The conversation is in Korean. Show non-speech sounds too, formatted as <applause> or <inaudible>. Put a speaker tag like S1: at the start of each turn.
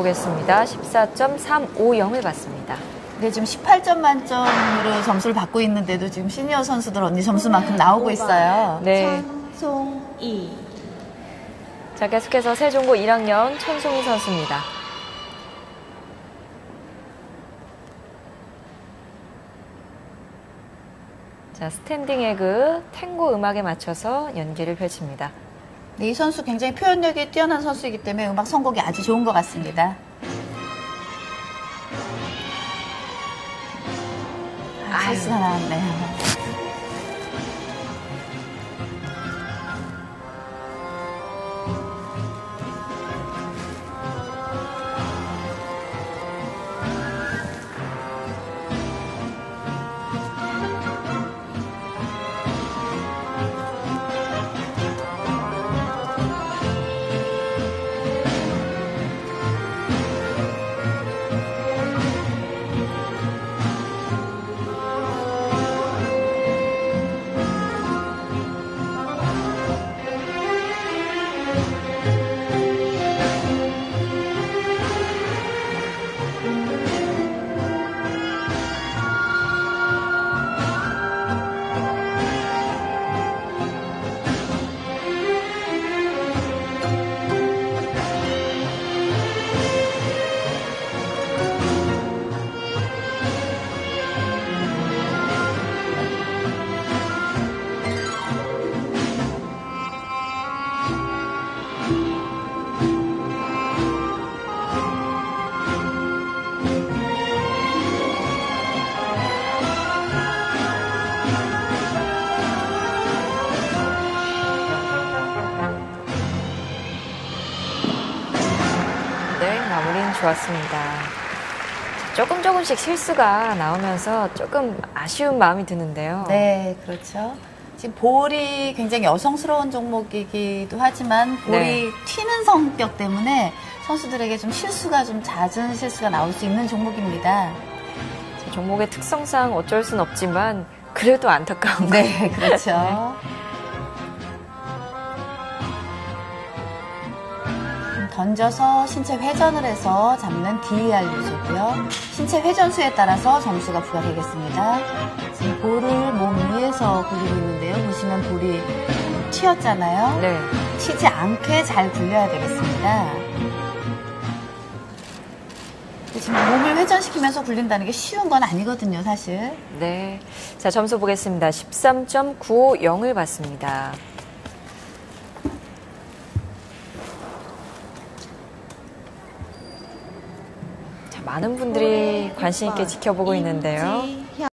S1: 보겠습니다. 14.350을 받습니다.
S2: 네, 지금 18점 만점으로 점수를 받고 있는데도 지금 시니어 선수들 언니 점수만큼 나오고 있어요.
S1: 네.
S3: 송이
S1: 자, 계속해서 세종고 1학년 천송이 선수입니다. 자, 스탠딩 에그 탱고 음악에 맞춰서 연기를 펼칩니다.
S2: 네, 이 선수 굉장히 표현력이 뛰어난 선수이기 때문에 음악 선곡이 아주 좋은 것 같습니다. 아, 실수가 나왔네요.
S1: 좋았습니다. 조금 조금씩 실수가 나오면서 조금 아쉬운 마음이 드는데요.
S2: 네, 그렇죠. 지금 볼이 굉장히 여성스러운 종목이기도 하지만 볼이
S1: 네.
S2: 튀는 성격 때문에 선수들에게 좀 실수가 좀 잦은 실수가 나올 수 있는 종목입니다.
S1: 자, 종목의 특성상 어쩔 순 없지만 그래도 안타까운 거.
S2: 네, 그렇죠. <laughs> 던져서 신체 회전을 해서 잡는 DER 유수고요. 신체 회전수에 따라서 점수가 부과되겠습니다. 지금 볼을 몸 위에서 굴리고 있는데요. 보시면 볼이 튀었잖아요.
S1: 네.
S2: 튀지 않게 잘 굴려야 되겠습니다. 지금 몸을 회전시키면서 굴린다는 게 쉬운 건 아니거든요, 사실.
S1: 네. 자, 점수 보겠습니다. 13.950을 받습니다. 많은 분들이 관심 있게 지켜보고 있는데요.